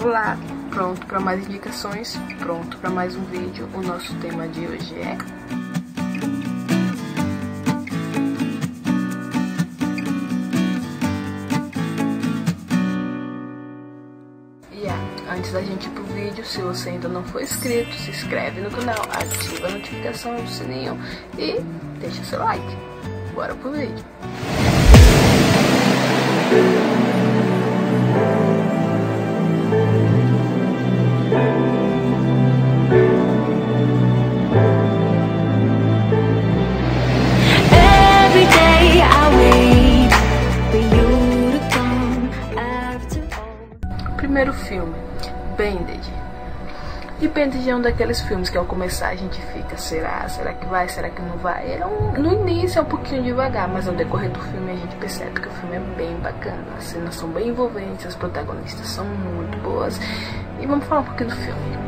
Olá, pronto para mais indicações, pronto para mais um vídeo. O nosso tema de hoje é. Antes da gente ir pro vídeo, se você ainda não for inscrito, se inscreve no canal, ativa a notificação do sininho e deixa seu like. Bora pro vídeo. Primeiro filme, Banded. E Banded é um daqueles filmes que ao começar a gente fica, será? Será que vai? Será que não vai? É um, no início é um pouquinho devagar, mas ao decorrer do filme a gente percebe que o filme é bem bacana. As cenas são bem envolventes, as protagonistas são muito boas. E vamos falar um pouquinho do filme.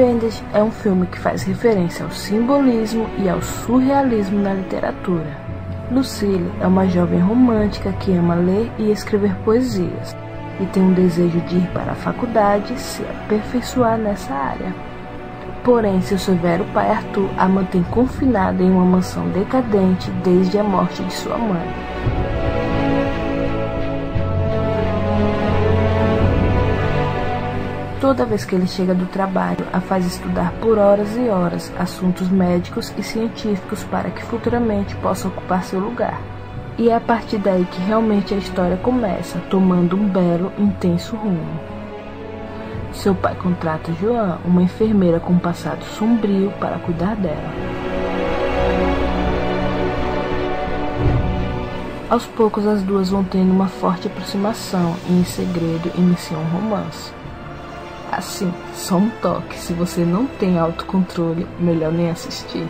Bandage é um filme que faz referência ao simbolismo e ao surrealismo na literatura. Lucille é uma jovem romântica que ama ler e escrever poesias e tem um desejo de ir para a faculdade e se aperfeiçoar nessa área. Porém, seu severo pai Arthur a mantém confinada em uma mansão decadente desde a morte de sua mãe. Toda vez que ele chega do trabalho, a faz estudar por horas e horas assuntos médicos e científicos para que futuramente possa ocupar seu lugar. E é a partir daí que realmente a história começa, tomando um belo, intenso rumo. Seu pai contrata Joan, uma enfermeira com um passado sombrio, para cuidar dela. Aos poucos, as duas vão tendo uma forte aproximação e, em segredo, iniciam um romance. Assim, só um toque. Se você não tem autocontrole, melhor nem assistir.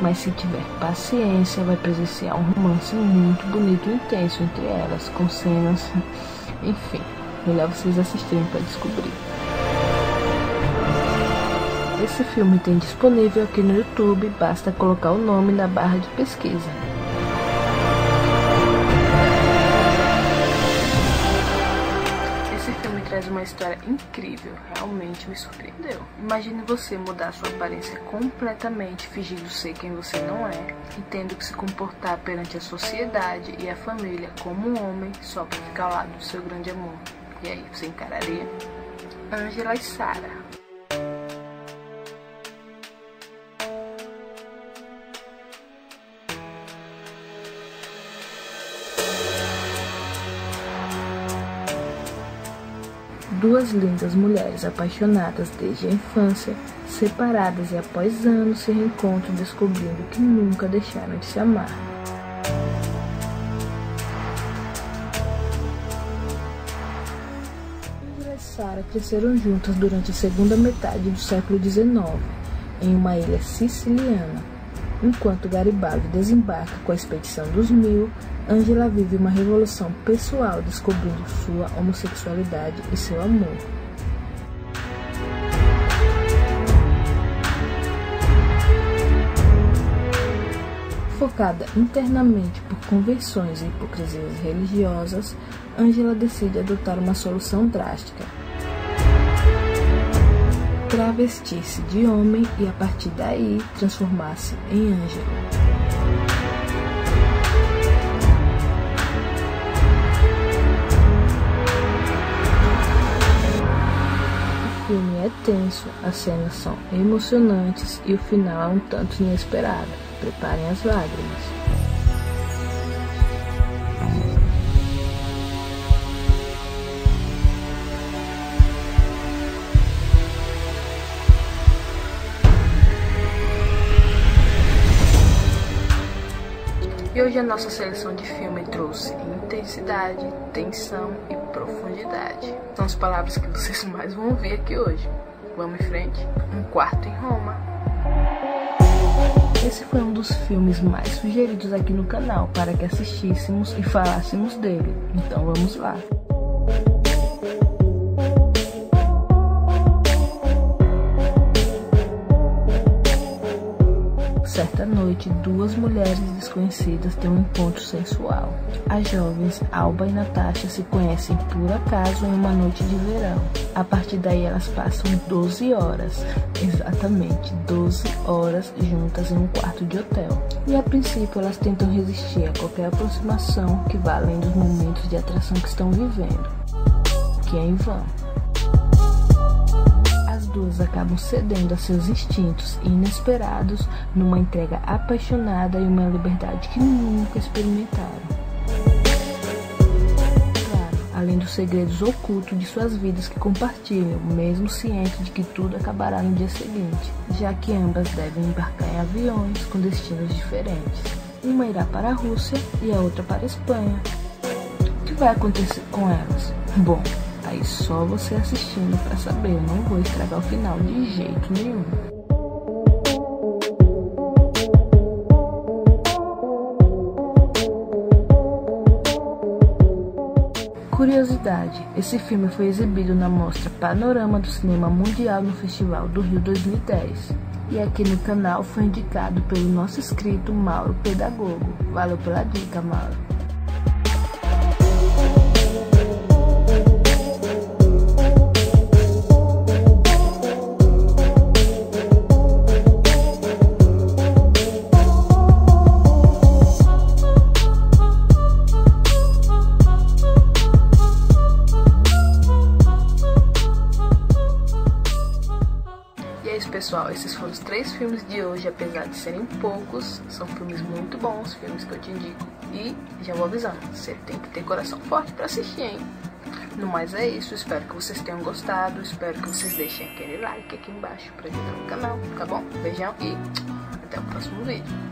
Mas se tiver paciência, vai presenciar um romance muito bonito e intenso entre elas, com cenas. Enfim, melhor vocês assistirem para descobrir. Esse filme tem disponível aqui no YouTube, basta colocar o nome na barra de pesquisa. Traz uma história incrível, realmente me surpreendeu. Imagine você mudar sua aparência completamente, fingindo ser quem você não é, e tendo que se comportar perante a sociedade e a família como um homem só para ficar ao lado do seu grande amor. E aí, você encararia? Angela e Sarah. Duas lindas mulheres apaixonadas desde a infância, separadas e após anos se reencontram descobrindo que nunca deixaram de se amar. Angela e Sarah cresceram juntas durante a segunda metade do século XIX, em uma ilha siciliana, Enquanto Garibaldi desembarca com a expedição dos Mil, Angela vive uma revolução pessoal descobrindo sua homossexualidade e seu amor. Focada internamente por convenções e hipocrisias religiosas, Angela decide adotar uma solução drástica travestir-se de homem e a partir daí transformar-se em Ângelo. O filme é tenso, as cenas são emocionantes e o final é um tanto inesperado. Preparem as lágrimas. E hoje a nossa seleção de filme trouxe intensidade, tensão e profundidade. São as palavras que vocês mais vão ouvir aqui hoje. Vamos em frente? Um quarto em Roma. Esse foi um dos filmes mais sugeridos aqui no canal para que assistíssemos e falássemos dele. Então vamos lá. Certa noite, duas mulheres desconhecidas têm um encontro sensual. As jovens Alba e Natasha se conhecem por acaso em uma noite de verão. A partir daí, elas passam 12 horas, exatamente 12 horas juntas em um quarto de hotel. E a princípio, elas tentam resistir a qualquer aproximação que vá além dos momentos de atração que estão vivendo, que é em vão duas acabam cedendo a seus instintos inesperados numa entrega apaixonada e uma liberdade que nunca experimentaram. Além dos segredos ocultos de suas vidas que compartilham, mesmo ciente de que tudo acabará no dia seguinte, já que ambas devem embarcar em aviões com destinos diferentes. Uma irá para a Rússia e a outra para a Espanha. O que vai acontecer com elas? Bom, Aí só você assistindo para saber, eu não vou estragar o final de jeito nenhum. Curiosidade: esse filme foi exibido na mostra Panorama do Cinema Mundial no Festival do Rio 2010. E aqui no canal foi indicado pelo nosso inscrito Mauro Pedagogo. Valeu pela dica, Mauro. Pessoal, esses foram os três filmes de hoje, apesar de serem poucos, são filmes muito bons, filmes que eu te indico. E já vou avisando, você tem que ter coração forte para assistir, hein? No mais é isso, espero que vocês tenham gostado, espero que vocês deixem aquele like aqui embaixo para ajudar no canal, tá bom? Beijão e até o próximo vídeo.